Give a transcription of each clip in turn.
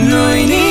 No hay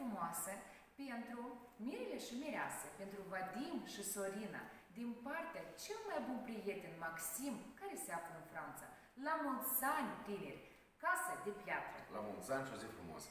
frumoasă pentru Mirele și Mirease, pentru Vadim și Sorina, din partea cel mai bun prieten Maxim, care se află în Franța. La mulți ani, tineri! Casa de piatră! La mulți ani și o zi frumoasă!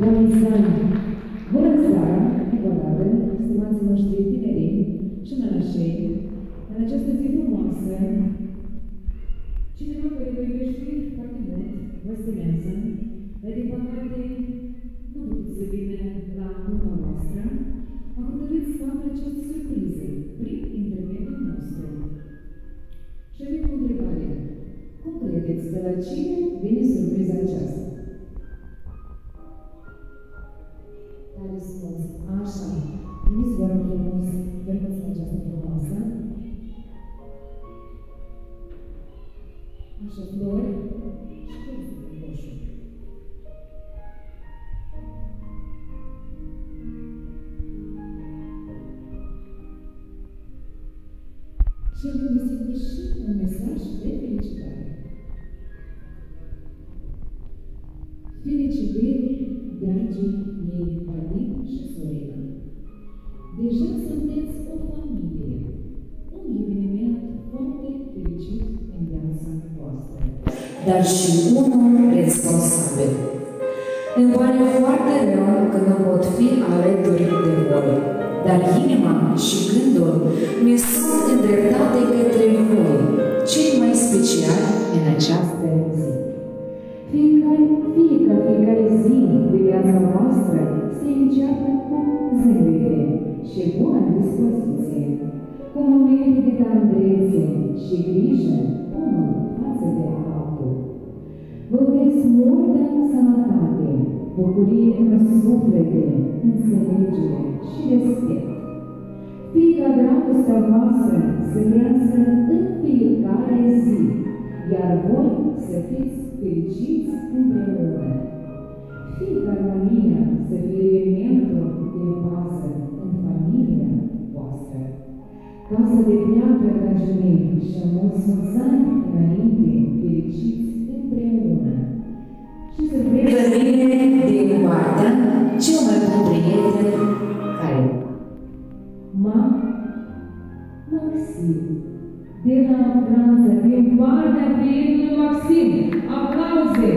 Bună seara, încă o dată, stimații noștri tinerii și nănașei, în această zi frumoasă, cineva care vă iubește foarte mult, vă stimează, dar din păcate nu a putut să vină la nunta noastră, a hotărât să facă această surpriză prin intermediul nostru. Și avem o întrebare. Cum credeți de la cine vine surpriza aceasta? Dragii mei Vadim și Sorina. Deja sunteți o familie. Un eveniment foarte fericit în viața voastră. dar și unul responsabil. Îmi pare foarte rău că nu pot fi alături de voi, dar inima și gândul mi sunt voastră se înceapă cu zâmbete și bună dispoziție, cu momente de tandrețe și grijă unul față de altul. Vă urez multă sănătate, bucurie în suflete, înțelegere și respect. Fie ca dragostea voastră să crească în fiecare zi, iar voi să fiți fericiți împreună. Fie ca armonia să fie elementul de bază în familia voastră. Casa de piatră, dragii mei, și a mulți mulți ani înainte, fericiți împreună. Și să De vedeți mine, din partea, cel mai bun prieten, care Ma Maxim. De la Franța, din partea prietenului Maxim. Aplauze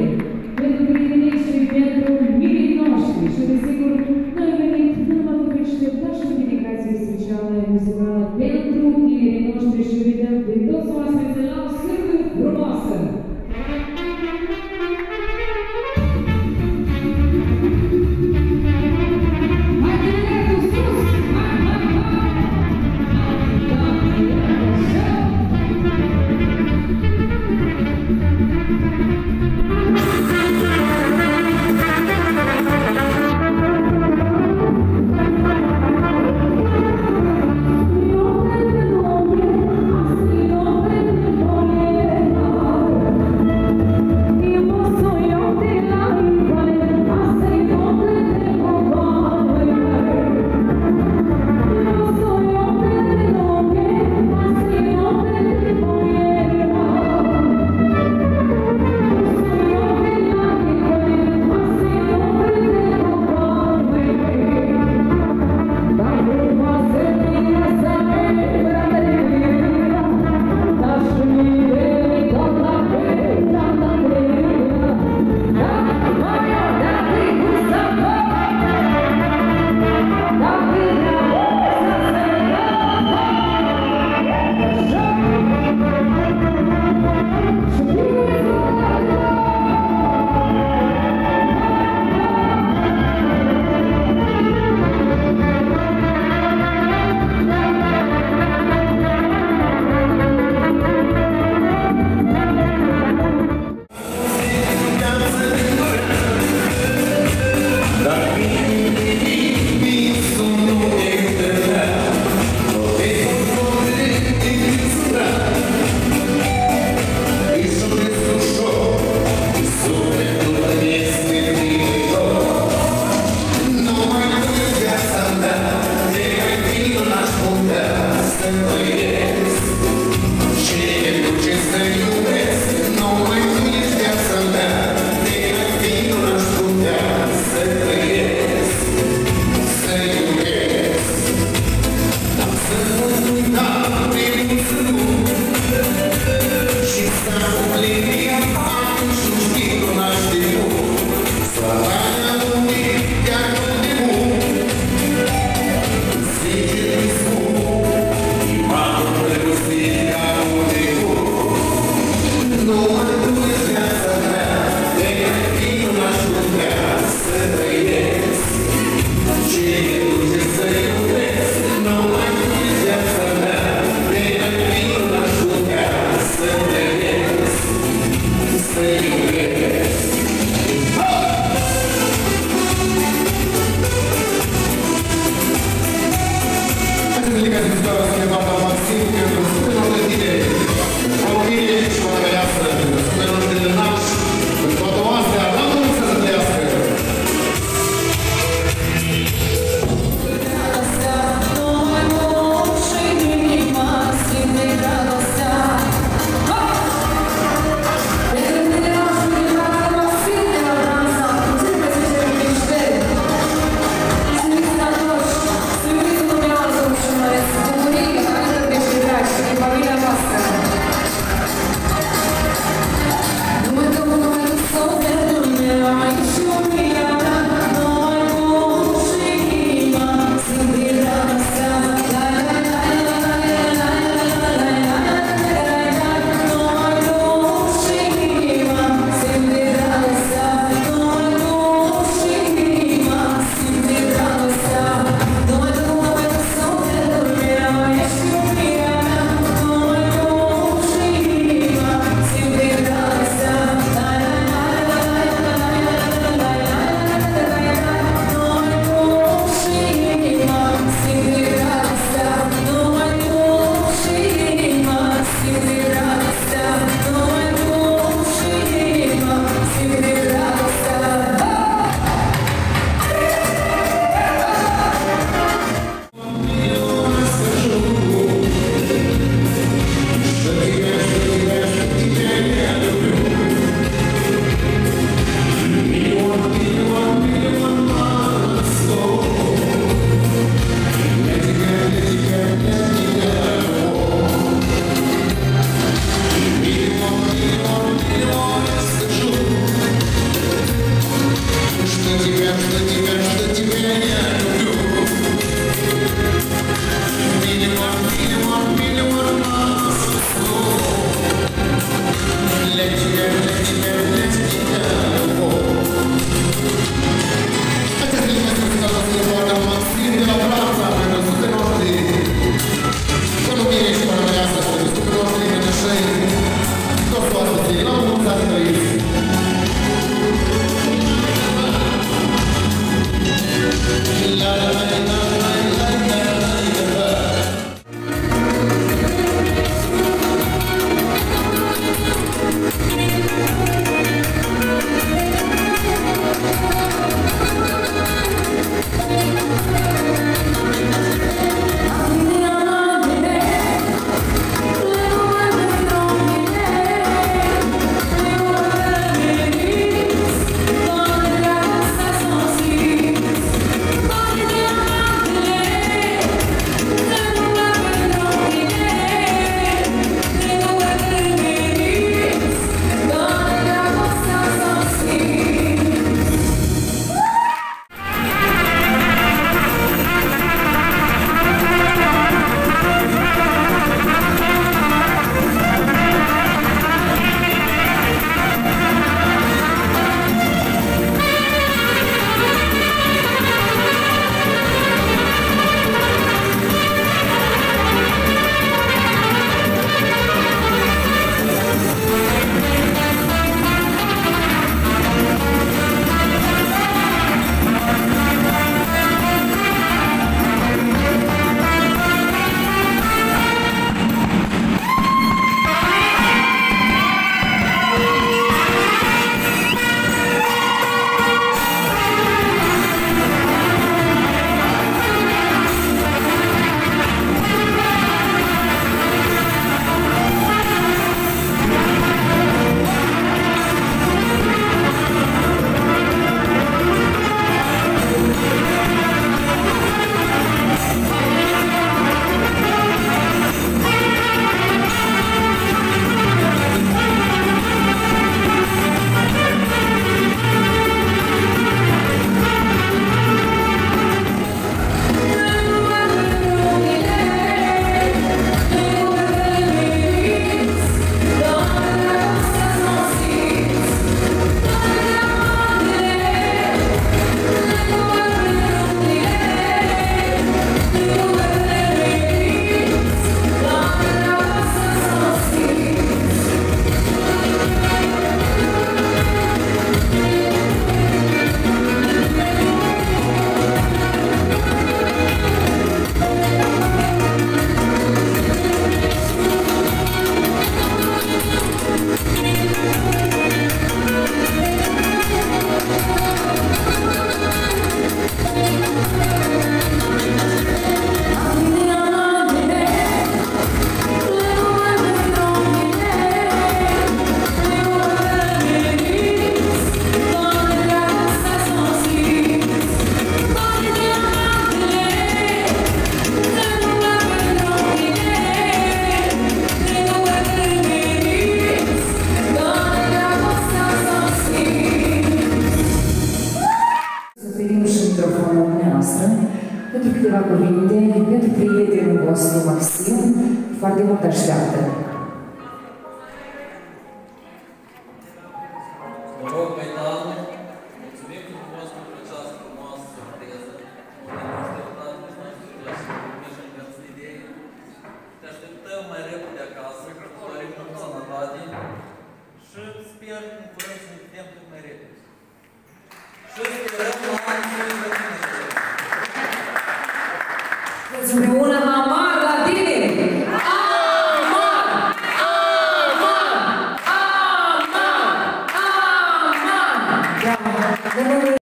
foarte